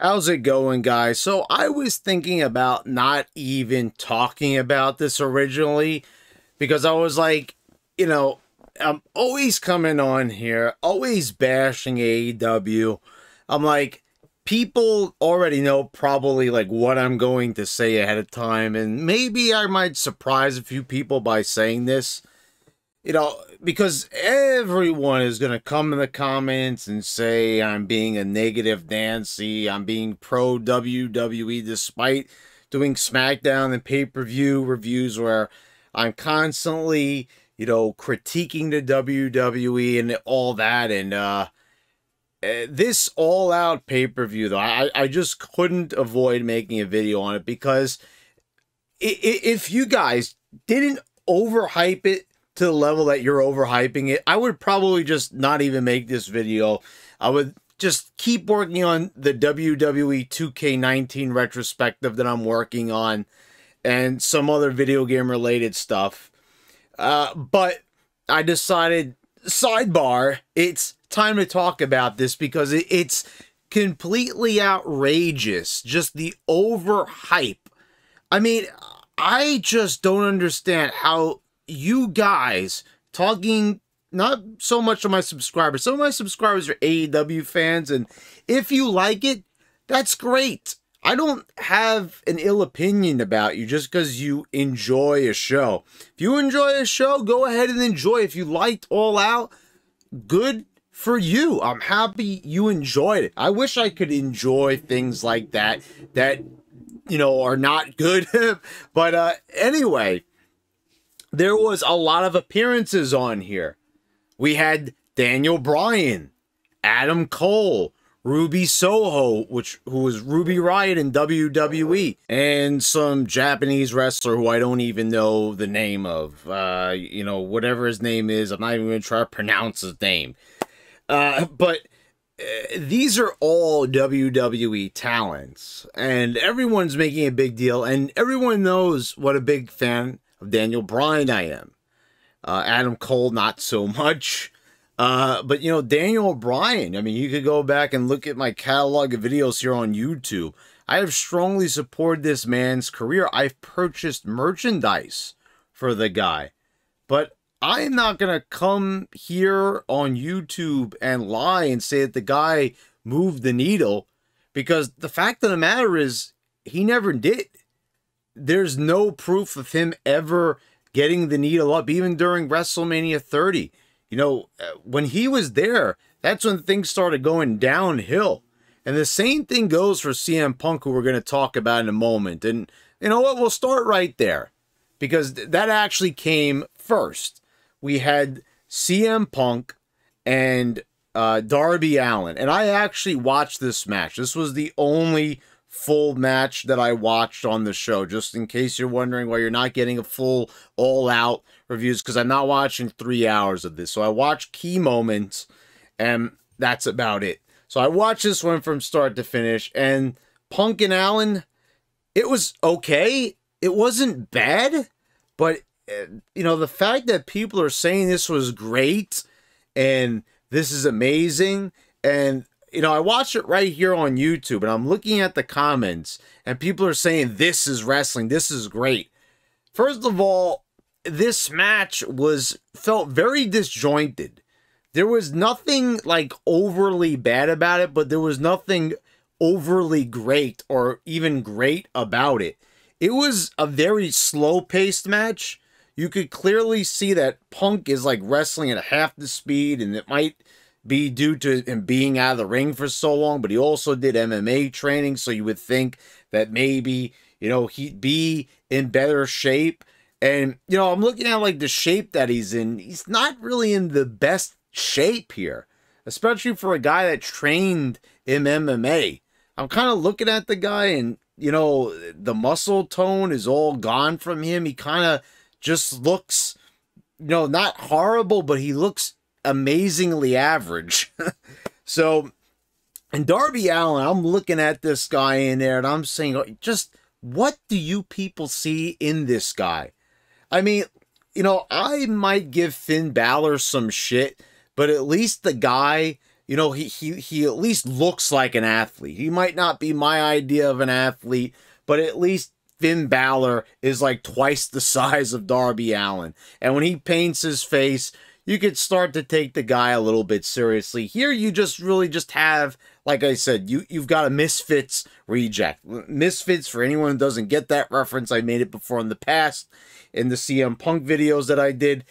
How's it going, guys? So, I was thinking about not even talking about this originally because I was like, you know, I'm always coming on here, always bashing AEW. I'm like, people already know probably like what I'm going to say ahead of time, and maybe I might surprise a few people by saying this you know, because everyone is going to come in the comments and say I'm being a negative Nancy, I'm being pro WWE despite doing SmackDown and pay per view reviews where I'm constantly, you know, critiquing the WWE and all that. And, uh, eh, this all out pay per view, though, I, I just couldn't avoid making a video on it because if you guys didn't overhype it to the level that you're overhyping it, I would probably just not even make this video. I would just keep working on the WWE 2K19 retrospective that I'm working on and some other video game related stuff. Uh, but I decided, sidebar, it's time to talk about this because it, it's completely outrageous. Just the overhype. I mean, I just don't understand how you guys talking not so much of my subscribers. Some of my subscribers are AEW fans, and if you like it, that's great. I don't have an ill opinion about you just because you enjoy a show. If you enjoy a show, go ahead and enjoy. If you liked All Out, good for you. I'm happy you enjoyed it. I wish I could enjoy things like that that you know are not good. but uh anyway, there was a lot of appearances on here. We had Daniel Bryan, Adam Cole, Ruby Soho, which who was Ruby Riott in WWE, and some Japanese wrestler who I don't even know the name of. Uh, you know, whatever his name is, I'm not even gonna try to pronounce his name. Uh, but uh, these are all WWE talents, and everyone's making a big deal, and everyone knows what a big fan of Daniel Bryan I am. Uh, Adam Cole, not so much. Uh, but you know, Daniel Bryan, I mean, you could go back and look at my catalog of videos here on YouTube. I have strongly supported this man's career. I've purchased merchandise for the guy. But I am not going to come here on YouTube and lie and say that the guy moved the needle because the fact of the matter is he never did there's no proof of him ever getting the needle up, even during WrestleMania 30. You know, uh, when he was there, that's when things started going downhill. And the same thing goes for CM Punk, who we're going to talk about in a moment. And you know what? We'll start right there because th that actually came first. We had CM Punk and uh, Darby Allin. And I actually watched this match. This was the only full match that I watched on the show, just in case you're wondering why you're not getting a full all out reviews, because I'm not watching three hours of this. So I watch key moments, and that's about it. So I watched this one from start to finish, and Punk and Allin, it was okay. It wasn't bad, but eh, you know, the fact that people are saying this was great and this is amazing and you know, I watch it right here on YouTube and I'm looking at the comments and people are saying this is wrestling, this is great. First of all, this match was felt very disjointed. There was nothing like overly bad about it, but there was nothing overly great or even great about it. It was a very slow paced match. You could clearly see that Punk is like wrestling at half the speed and it might be due to him being out of the ring for so long, but he also did MMA training, so you would think that maybe, you know, he'd be in better shape. And, you know, I'm looking at like the shape that he's in. He's not really in the best shape here, especially for a guy that trained in MMA. I'm kind of looking at the guy and, you know, the muscle tone is all gone from him. He kind of just looks, you know, not horrible, but he looks amazingly average. so, and Darby Allin, I'm looking at this guy in there and I'm saying, oh, just what do you people see in this guy? I mean, you know, I might give Finn Balor some shit, but at least the guy you know, he he he at least looks like an athlete. He might not be my idea of an athlete, but at least Finn Balor is like twice the size of Darby Allin. And when he paints his face, you could start to take the guy a little bit seriously. Here you just really just have like I said, you you've got a Misfits reject. Misfits for anyone who doesn't get that reference, I made it before in the past in the CM Punk videos that I did.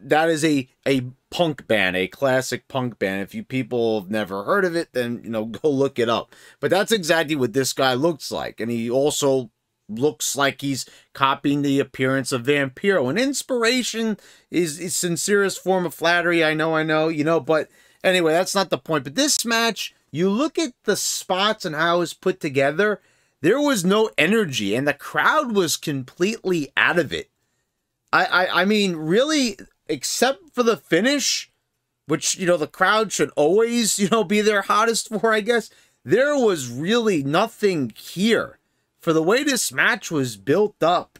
That is a a punk band, a classic punk band. If you people have never heard of it, then you know go look it up. But that's exactly what this guy looks like, and he also looks like he's copying the appearance of Vampiro. And inspiration is, is sincerest form of flattery. I know, I know, you know, but anyway, that's not the point. But this match, you look at the spots and how it was put together, there was no energy, and the crowd was completely out of it. I, I, I mean, really, except for the finish, which you know the crowd should always you know be their hottest for, I guess. There was really nothing here for the way this match was built up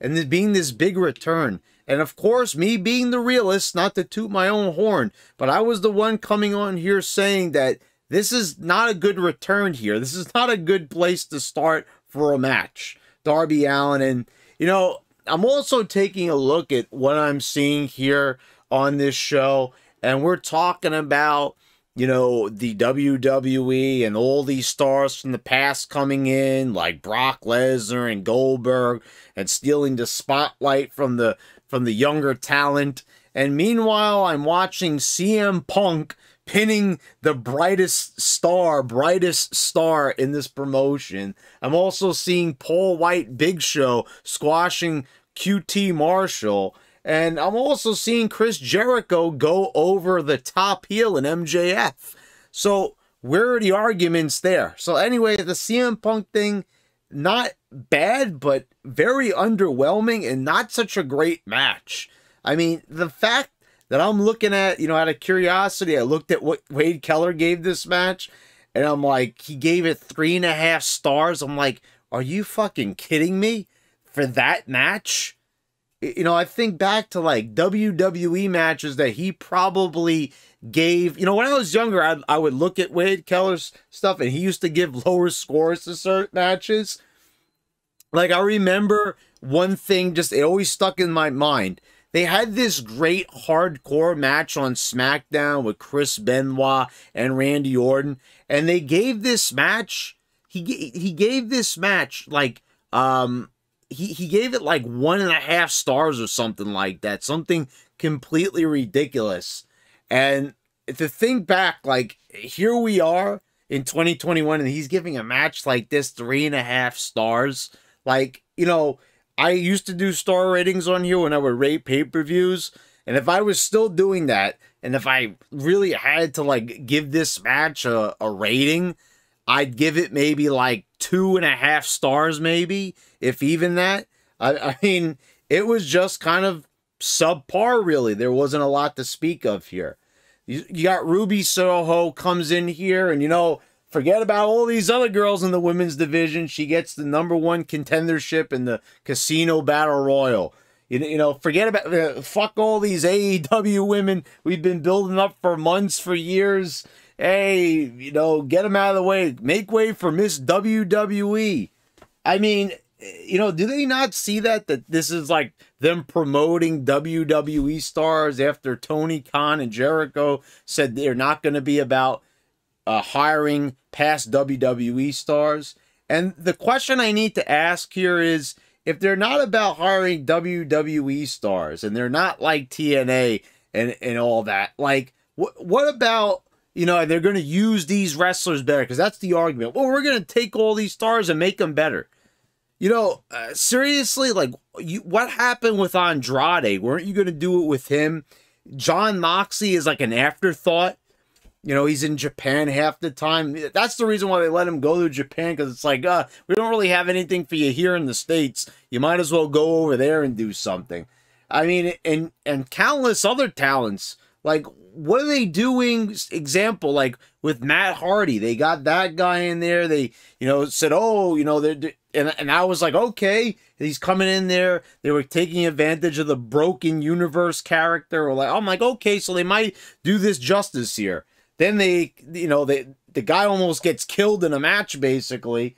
and it being this big return. And of course, me being the realist, not to toot my own horn, but I was the one coming on here saying that this is not a good return here. This is not a good place to start for a match. Darby Allin And, you know, I'm also taking a look at what I'm seeing here on this show. And we're talking about you know, the WWE and all these stars from the past coming in, like Brock Lesnar and Goldberg, and stealing the spotlight from the from the younger talent. And meanwhile, I'm watching CM Punk pinning the brightest star, brightest star in this promotion. I'm also seeing Paul White Big Show squashing QT Marshall. And I'm also seeing Chris Jericho go over the top heel in MJF. So where are the arguments there? So anyway, the CM Punk thing, not bad, but very underwhelming and not such a great match. I mean, the fact that I'm looking at, you know, out of curiosity, I looked at what Wade Keller gave this match, and I'm like, he gave it three and a half stars. I'm like, are you fucking kidding me? For that match? You know, I think back to like WWE matches that he probably gave. You know, when I was younger, I, I would look at Wade Keller's stuff and he used to give lower scores to certain matches. Like, I remember one thing just, it always stuck in my mind. They had this great hardcore match on SmackDown with Chris Benoit and Randy Orton, and they gave this match. He he gave this match like um he, he gave it like one and a half stars or something like that. Something completely ridiculous. And to think back, like here we are in 2021 and he's giving a match like this three and a half stars. Like, you know, I used to do star ratings on here when I would rate pay-per-views. And if I was still doing that, and if I really had to like give this match a, a rating, I'd give it maybe like two and a half stars, maybe, if even that. I, I mean, it was just kind of subpar, really. There wasn't a lot to speak of here. You, you got Ruby Soho comes in here, and you know, forget about all these other girls in the women's division. She gets the number one contendership in the Casino Battle Royal. You, you know, forget about uh, fuck all these AEW women we've been building up for months, for years hey, you know, get him out of the way, make way for Miss WWE. I mean, you know, do they not see that that this is like them promoting WWE stars after Tony Khan and Jericho said they're not going to be about uh, hiring past WWE stars? And the question I need to ask here is if they're not about hiring WWE stars and they're not like TNA and and all that, like what what about you know, they're going to use these wrestlers better because that's the argument. Well, we're going to take all these stars and make them better. You know, uh, seriously, like, you, what happened with Andrade? Weren't you going to do it with him? Jon Moxley is like an afterthought. You know, he's in Japan half the time. That's the reason why they let him go to Japan because it's like, uh, we don't really have anything for you here in the States. You might as well go over there and do something. I mean, and and countless other talents. Like, what are they doing? Example, like with Matt Hardy, they got that guy in there. They, you know, said, oh, you know, they're, and, and I was like, okay, he's coming in there. They were taking advantage of the broken universe character. Or like, I'm like, okay, so they might do this justice here. Then they, you know, they the guy almost gets killed in a match basically,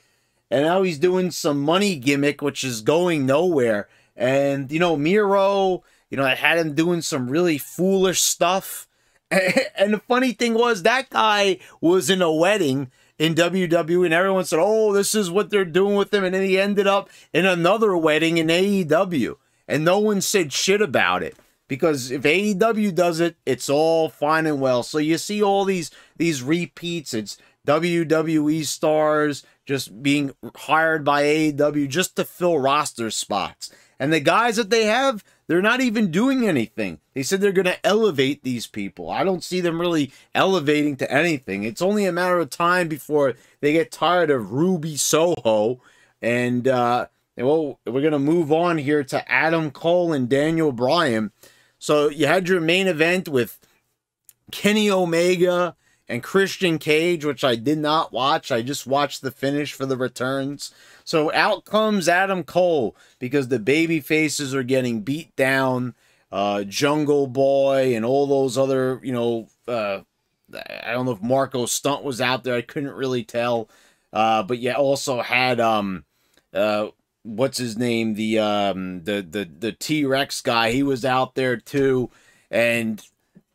and now he's doing some money gimmick which is going nowhere. And you know, Miro, you know, I had him doing some really foolish stuff. And the funny thing was that guy was in a wedding in WWE, and everyone said, "Oh, this is what they're doing with him," and then he ended up in another wedding in AEW, and no one said shit about it because if AEW does it, it's all fine and well. So you see all these these repeats. It's WWE stars just being hired by AEW just to fill roster spots. And the guys that they have, they're not even doing anything. They said they're going to elevate these people. I don't see them really elevating to anything. It's only a matter of time before they get tired of Ruby Soho. And, uh, well, we're going to move on here to Adam Cole and Daniel Bryan. So you had your main event with Kenny Omega and Christian Cage, which I did not watch. I just watched the finish for the returns. So out comes Adam Cole because the baby faces are getting beat down. Uh, Jungle Boy and all those other, you know, uh, I don't know if Marko Stunt was out there. I couldn't really tell. Uh, but yeah, also had um, uh, what's his name the um the the the T-Rex guy he was out there too and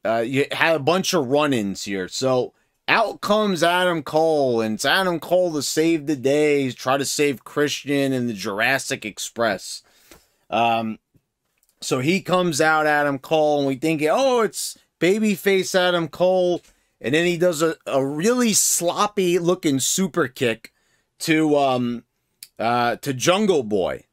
uh you had a bunch of run-ins here. So out comes Adam Cole and it's Adam Cole to save the day try to save Christian and the Jurassic Express. Um so he comes out Adam Cole and we think oh it's babyface Adam Cole. And then he does a, a really sloppy looking super kick to um uh, to Jungle Boy.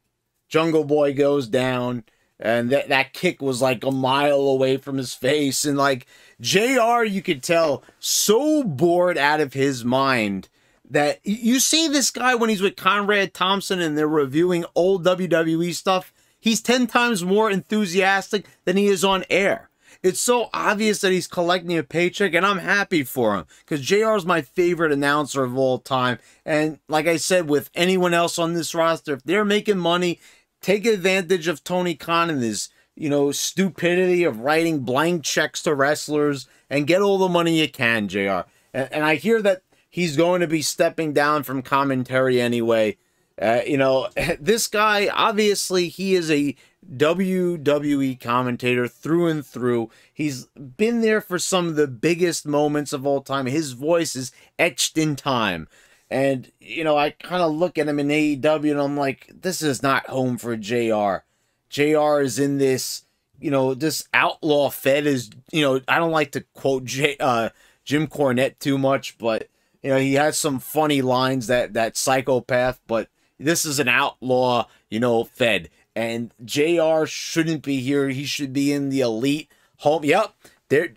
Jungle Boy goes down, and that that kick was like a mile away from his face, and like JR You could tell so bored out of his mind that you see this guy when he's with Conrad Thompson and they're reviewing old WWE stuff. He's ten times more enthusiastic than he is on air. It's so obvious that he's collecting a paycheck, and I'm happy for him because JR is my favorite announcer of all time. And like I said, with anyone else on this roster, if they're making money, take advantage of Tony Khan and his, you know, stupidity of writing blank checks to wrestlers and get all the money you can, JR. And, and I hear that he's going to be stepping down from commentary anyway. Uh, you know, this guy, obviously, he is a WWE commentator through and through. He's been there for some of the biggest moments of all time. His voice is etched in time. And, you know, I kind of look at him in AEW and I'm like, this is not home for JR. JR is in this, you know, this outlaw fed is, you know, I don't like to quote J, uh, Jim Cornette too much, but, you know, he has some funny lines that, that psychopath, but this is an outlaw, you know, fed and JR shouldn't be here. He should be in the elite home. Yep. There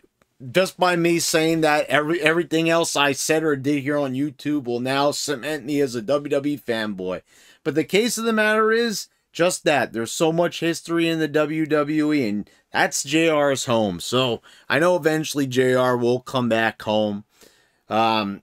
just by me saying that every everything else I said or did here on YouTube will now cement me as a WWE fanboy. But the case of the matter is just that. There's so much history in the WWE and that's JR's home. So I know eventually JR will come back home. Um,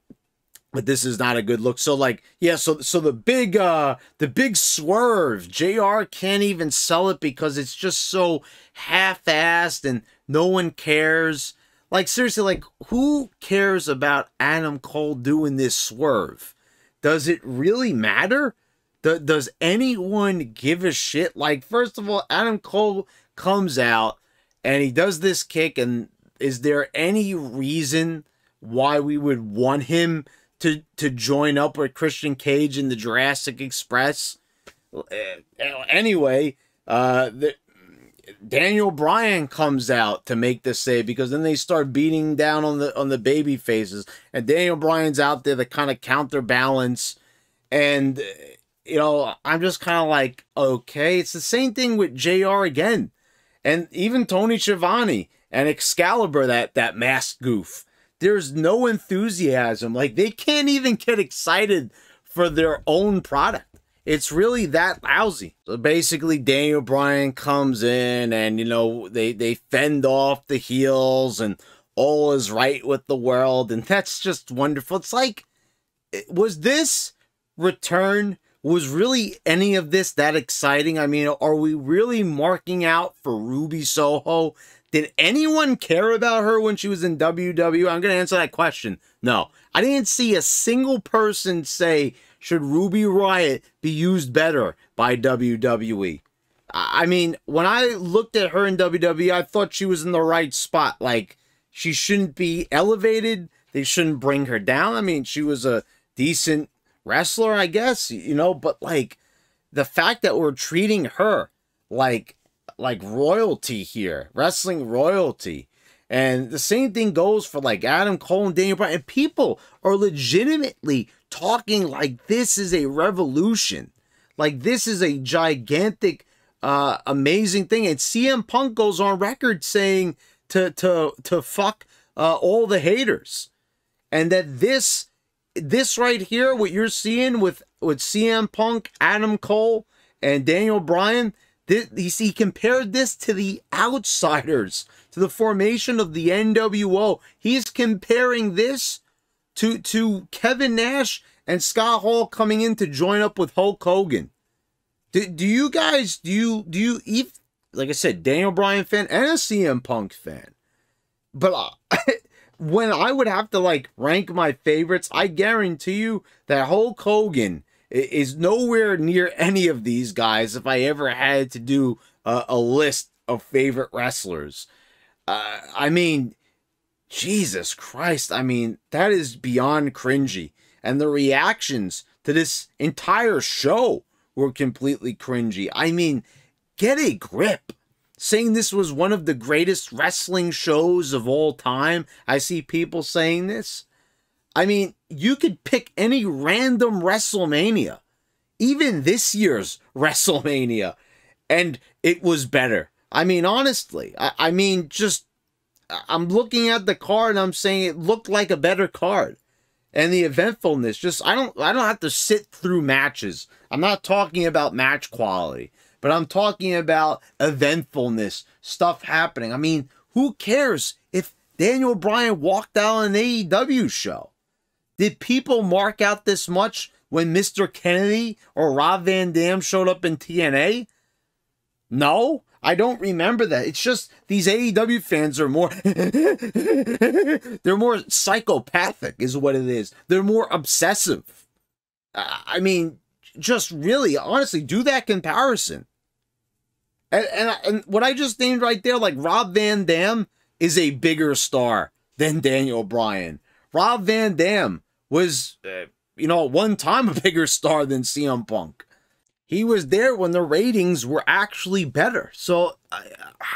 but this is not a good look. So like, yeah, so so the big uh the big swerve, JR can't even sell it because it's just so half-assed and no one cares. Like seriously, like who cares about Adam Cole doing this swerve? Does it really matter? Do, does anyone give a shit? Like first of all, Adam Cole comes out and he does this kick and is there any reason why we would want him to to join up with Christian Cage in the Jurassic Express. Anyway, uh, the, Daniel Bryan comes out to make the save because then they start beating down on the on the baby faces, and Daniel Bryan's out there to kind of counterbalance. And you know, I'm just kind of like, okay, it's the same thing with JR again, and even Tony Schiavone and Excalibur that that mask goof there's no enthusiasm. Like they can't even get excited for their own product. It's really that lousy. So basically, Daniel Bryan comes in and, you know, they, they fend off the heels and all is right with the world. And that's just wonderful. It's like, eh, was this return, was really any of this that exciting? I mean, are we really marking out for Ruby Soho did anyone care about her when she was in WWE? I'm going to answer that question. No. I didn't see a single person say, should Ruby Riott be used better by WWE? I mean, when I looked at her in WWE, I thought she was in the right spot. Like, she shouldn't be elevated. They shouldn't bring her down. I mean, she was a decent wrestler, I guess, you know, but like the fact that we're treating her like like royalty here, wrestling royalty. And the same thing goes for like Adam Cole and Daniel Bryan. And people are legitimately talking like this is a revolution. Like this is a gigantic, uh, amazing thing. And CM Punk goes on record saying to to to fuck uh, all the haters, and that this this right here, what you're seeing with with CM Punk, Adam Cole, and Daniel Bryan, this, he compared this to the outsiders, to the formation of the NWO. He's comparing this to to Kevin Nash and Scott Hall coming in to join up with Hulk Hogan. Do, do you guys do you do you if like I said, Daniel Bryan fan and a CM Punk fan. But uh, when I would have to like rank my favorites, I guarantee you that Hulk Hogan is nowhere near any of these guys if I ever had to do a, a list of favorite wrestlers. Uh, I mean, Jesus Christ. I mean, that is beyond cringy. And the reactions to this entire show were completely cringy. I mean, get a grip. Saying this was one of the greatest wrestling shows of all time. I see people saying this. I mean, you could pick any random WrestleMania, even this year's WrestleMania, and it was better. I mean, honestly, I, I mean, just I'm looking at the card and I'm saying it looked like a better card. And the eventfulness, just I don't I don't have to sit through matches. I'm not talking about match quality, but I'm talking about eventfulness, stuff happening. I mean, who cares if Daniel Bryan walked out on an AEW show? Did people mark out this much when Mr. Kennedy or Rob Van Dam showed up in TNA? No, I don't remember that. It's just these AEW fans are more they're more psychopathic is what it is. They're more obsessive. I mean, just really honestly do that comparison. And, and, and what I just named right there, like Rob Van Dam is a bigger star than Daniel Bryan. Rob Van Dam was, uh, you know, one time a bigger star than CM Punk. He was there when the ratings were actually better. So I,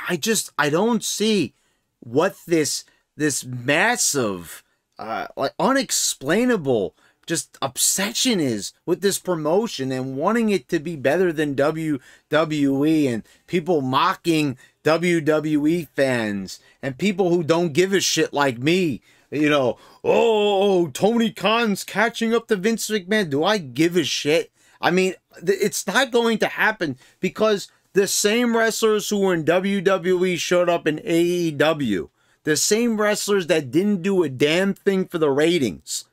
I just I don't see what this this massive, uh, like unexplainable just obsession is with this promotion and wanting it to be better than WWE and people mocking WWE fans and people who don't give a shit like me you know, oh, Tony Khan's catching up to Vince McMahon. Do I give a shit? I mean, it's not going to happen because the same wrestlers who were in WWE showed up in AEW. The same wrestlers that didn't do a damn thing for the ratings.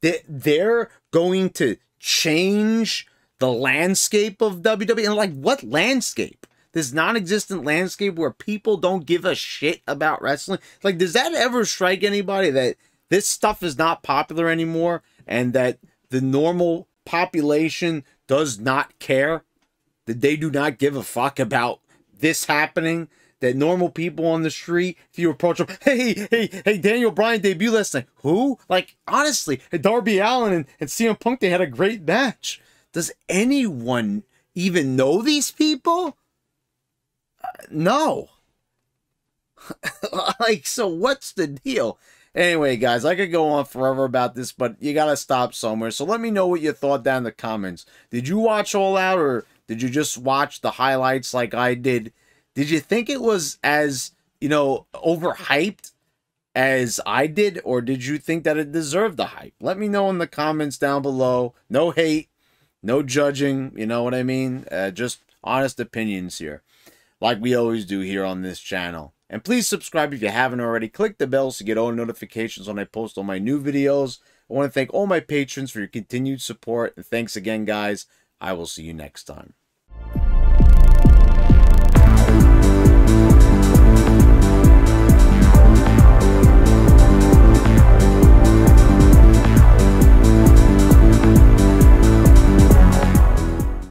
They're going to change the landscape of WWE. And like, what landscape? this non-existent landscape where people don't give a shit about wrestling like does that ever strike anybody that this stuff is not popular anymore and that the normal population does not care that they do not give a fuck about this happening that normal people on the street, if you approach them, hey, hey, hey, Daniel Bryan debut last night. Who? Like, honestly, Darby Allin and, and CM Punk, they had a great match. Does anyone even know these people? Uh, no. like, so what's the deal? Anyway, guys, I could go on forever about this, but you gotta stop somewhere. So let me know what you thought down in the comments. Did you watch All Out, or did you just watch the highlights like I did? Did you think it was as, you know, overhyped as I did, or did you think that it deserved the hype? Let me know in the comments down below. No hate, no judging, you know what I mean? Uh, just honest opinions here like we always do here on this channel. And please subscribe if you haven't already. Click the bell you get all notifications when I post all my new videos. I want to thank all my patrons for your continued support. And thanks again, guys. I will see you next time.